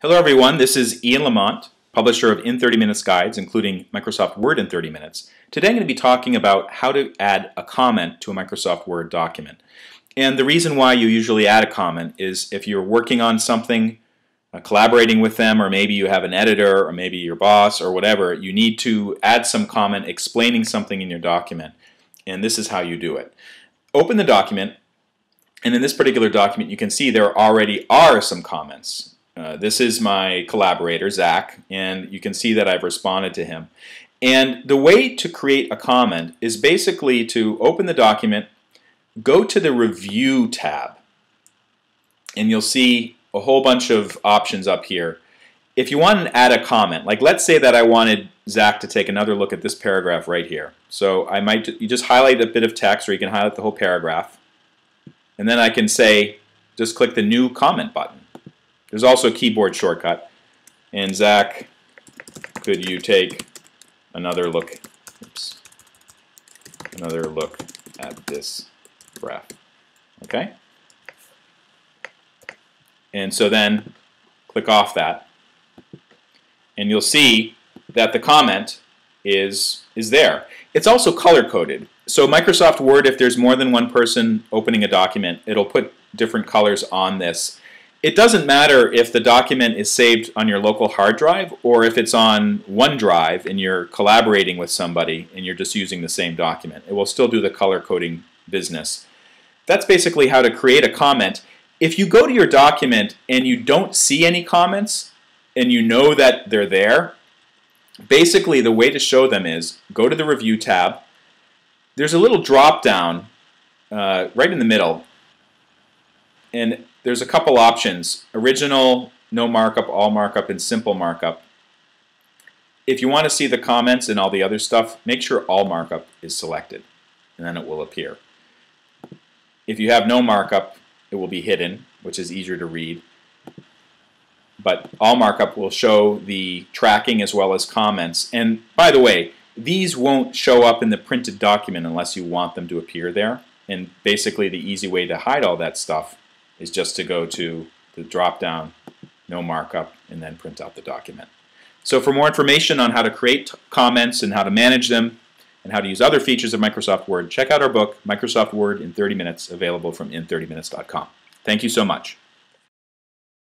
Hello everyone, this is Ian Lamont, publisher of In 30 Minutes Guides, including Microsoft Word in 30 Minutes. Today I'm going to be talking about how to add a comment to a Microsoft Word document. And the reason why you usually add a comment is if you're working on something, uh, collaborating with them, or maybe you have an editor, or maybe your boss, or whatever, you need to add some comment explaining something in your document. And this is how you do it. Open the document, and in this particular document you can see there already are some comments. Uh, this is my collaborator, Zach, and you can see that I've responded to him. And the way to create a comment is basically to open the document, go to the Review tab, and you'll see a whole bunch of options up here. If you want to add a comment, like let's say that I wanted Zach to take another look at this paragraph right here. So I might you just highlight a bit of text, or you can highlight the whole paragraph, and then I can say, just click the New Comment button. There's also a keyboard shortcut. And Zach, could you take another look, oops, another look at this graph? Okay? And so then click off that. And you'll see that the comment is, is there. It's also color coded. So Microsoft Word, if there's more than one person opening a document, it'll put different colors on this. It doesn't matter if the document is saved on your local hard drive or if it's on OneDrive and you're collaborating with somebody and you're just using the same document. It will still do the color coding business. That's basically how to create a comment. If you go to your document and you don't see any comments and you know that they're there, basically the way to show them is go to the Review tab. There's a little drop down uh, right in the middle and there's a couple options, original, no markup, all markup, and simple markup. If you want to see the comments and all the other stuff, make sure all markup is selected, and then it will appear. If you have no markup, it will be hidden, which is easier to read. But all markup will show the tracking as well as comments. And by the way, these won't show up in the printed document unless you want them to appear there. And basically the easy way to hide all that stuff is just to go to the drop down, no markup, and then print out the document. So for more information on how to create comments and how to manage them and how to use other features of Microsoft Word, check out our book, Microsoft Word in 30 Minutes, available from in30minutes.com. Thank you so much.